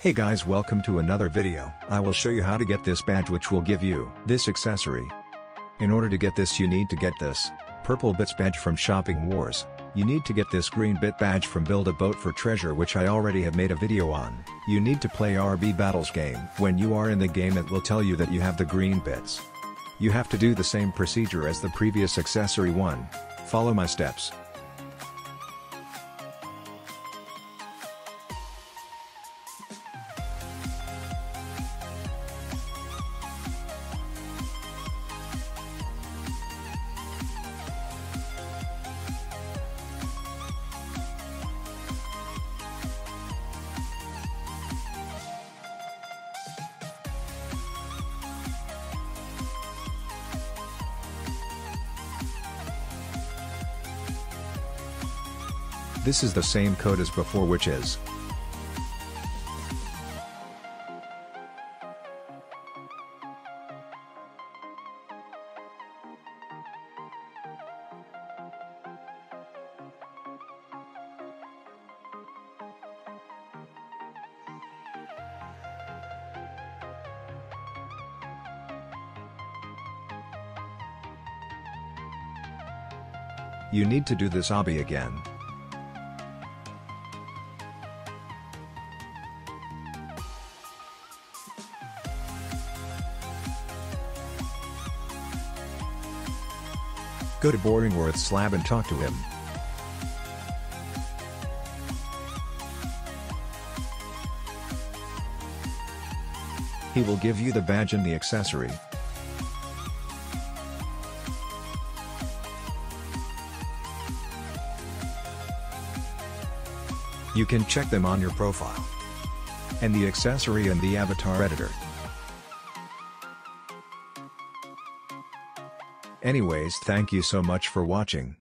Hey guys welcome to another video. I will show you how to get this badge which will give you this accessory. In order to get this you need to get this purple bits badge from Shopping Wars. You need to get this green bit badge from Build a Boat for Treasure which I already have made a video on. You need to play RB Battles game. When you are in the game it will tell you that you have the green bits. You have to do the same procedure as the previous accessory one. Follow my steps. This is the same code as before which is You need to do this obby again. Go to Boringworth's lab and talk to him. He will give you the badge and the accessory. You can check them on your profile. And the accessory and the avatar editor. Anyways thank you so much for watching.